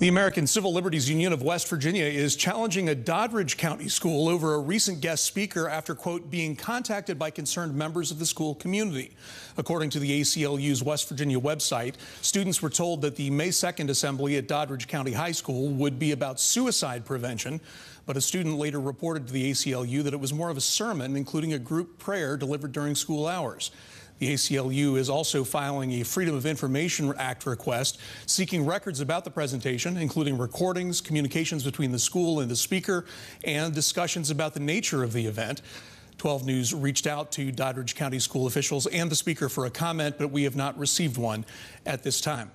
The American Civil Liberties Union of West Virginia is challenging a Doddridge County school over a recent guest speaker after, quote, being contacted by concerned members of the school community. According to the ACLU's West Virginia website, students were told that the May 2nd assembly at Doddridge County High School would be about suicide prevention, but a student later reported to the ACLU that it was more of a sermon, including a group prayer delivered during school hours. The ACLU is also filing a Freedom of Information Act request seeking records about the presentation, including recordings, communications between the school and the speaker, and discussions about the nature of the event. 12 News reached out to Doddridge County school officials and the speaker for a comment, but we have not received one at this time.